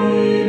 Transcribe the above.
Amen.